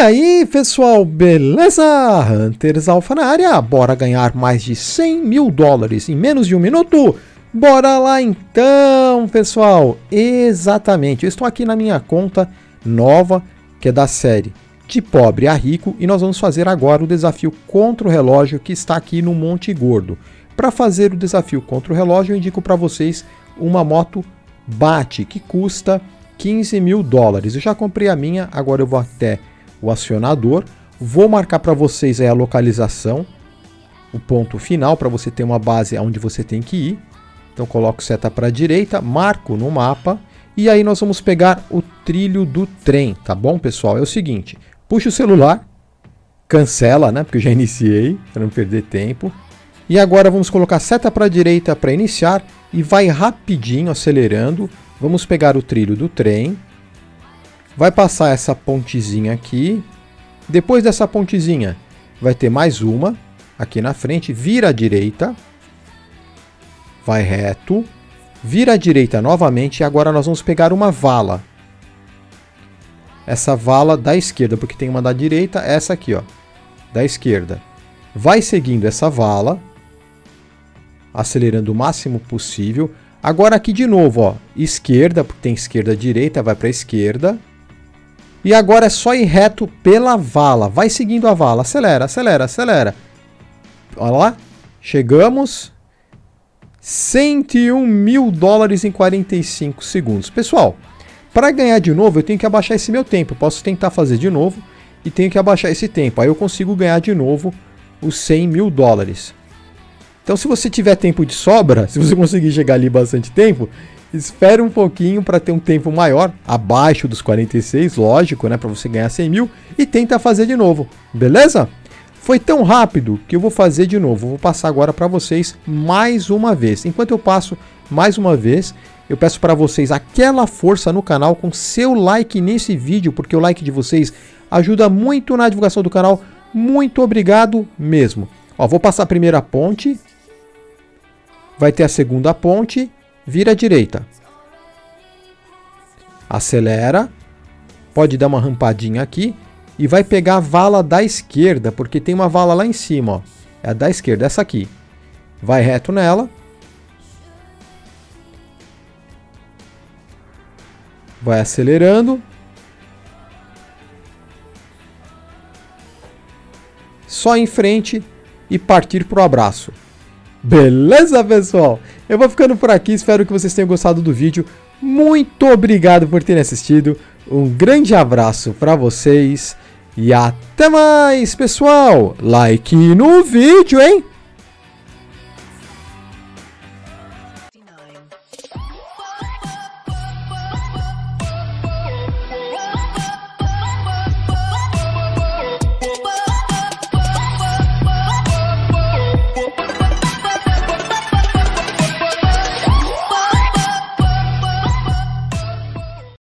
aí, pessoal, beleza? Hunters Alpha na área, bora ganhar mais de 100 mil dólares em menos de um minuto? Bora lá então, pessoal! Exatamente, eu estou aqui na minha conta nova, que é da série De Pobre a Rico, e nós vamos fazer agora o desafio contra o relógio que está aqui no Monte Gordo. Para fazer o desafio contra o relógio, eu indico para vocês uma moto Bate, que custa 15 mil dólares. Eu já comprei a minha, agora eu vou até o acionador. Vou marcar para vocês a localização, o ponto final, para você ter uma base aonde você tem que ir. Então coloco seta para a direita, marco no mapa e aí nós vamos pegar o trilho do trem, tá bom, pessoal? É o seguinte, puxa o celular, cancela, né, porque eu já iniciei, para não perder tempo. E agora vamos colocar seta para a direita para iniciar e vai rapidinho acelerando. Vamos pegar o trilho do trem, vai passar essa pontezinha aqui. Depois dessa pontezinha, vai ter mais uma aqui na frente, vira à direita, vai reto, vira à direita novamente e agora nós vamos pegar uma vala. Essa vala da esquerda, porque tem uma da direita, essa aqui, ó, da esquerda. Vai seguindo essa vala, acelerando o máximo possível. Agora aqui de novo, ó, esquerda, porque tem esquerda direita, vai para a esquerda. E agora é só ir reto pela vala. Vai seguindo a vala. Acelera, acelera, acelera. Olha lá. Chegamos. 101 mil dólares em 45 segundos. Pessoal, para ganhar de novo, eu tenho que abaixar esse meu tempo. posso tentar fazer de novo e tenho que abaixar esse tempo. Aí eu consigo ganhar de novo os 100 mil dólares. Então, se você tiver tempo de sobra, se você conseguir chegar ali bastante tempo, espere um pouquinho para ter um tempo maior, abaixo dos 46, lógico, né, para você ganhar 100 mil, e tenta fazer de novo, beleza? Foi tão rápido que eu vou fazer de novo. Vou passar agora para vocês mais uma vez. Enquanto eu passo mais uma vez, eu peço para vocês aquela força no canal com seu like nesse vídeo, porque o like de vocês ajuda muito na divulgação do canal. Muito obrigado mesmo. Ó, vou passar a primeira ponte, vai ter a segunda ponte, vira à direita. Acelera, pode dar uma rampadinha aqui e vai pegar a vala da esquerda, porque tem uma vala lá em cima, ó. É a da esquerda, essa aqui. Vai reto nela. Vai acelerando. Só em frente e partir para o abraço. Beleza, pessoal? Eu vou ficando por aqui, espero que vocês tenham gostado do vídeo. Muito obrigado por terem assistido. Um grande abraço para vocês e até mais, pessoal. Like no vídeo, hein?